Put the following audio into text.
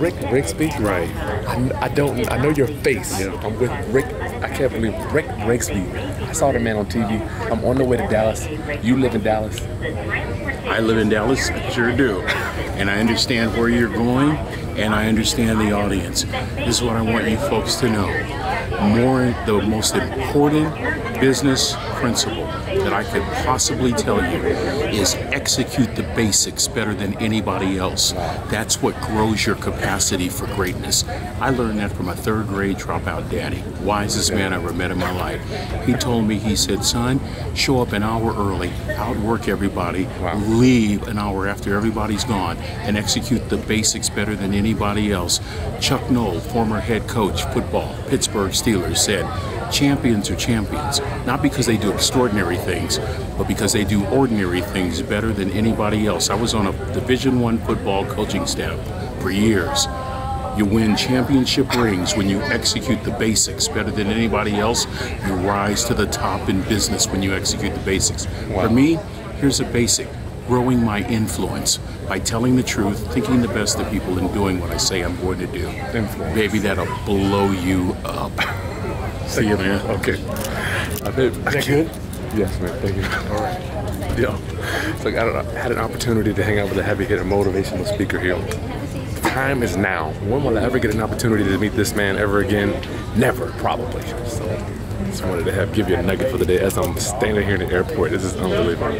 Rick Rigsby? Right. I, I don't. I know your face. Yeah. I'm with Rick. I can't believe Rick Rigsby. I saw the man on TV. I'm on the way to Dallas. You live in Dallas. I live in Dallas, I sure do. And I understand where you're going, and I understand the audience. This is what I want you folks to know. More, the most important business principle that I could possibly tell you is execute the basics better than anybody else. That's what grows your capacity for greatness. I learned that from a third grade dropout daddy, wisest man I ever met in my life. He told me, he said, son, show up an hour early, outwork everybody, leave an hour after everybody's gone, and execute the basics better than anybody else. Chuck Noll, former head coach, football, Pittsburgh Steelers, said, champions are champions, not because they do extraordinary things, but because they do ordinary things better than anybody else. I was on a Division One football coaching staff for years. You win championship rings when you execute the basics better than anybody else. You rise to the top in business when you execute the basics. Wow. For me, here's a basic growing my influence by telling the truth, thinking the best of people, and doing what I say I'm going to do. Influence. Baby, that'll blow you up. See you, man. Okay. I think, Is that good? Yes, man. Thank you. All right. Yo, so I, got, I had an opportunity to hang out with a heavy hitter motivational speaker here. The time is now. When will I ever get an opportunity to meet this man ever again? Never, probably. So just wanted to have give you a nugget for the day as I'm standing here in the airport. This is unbelievable.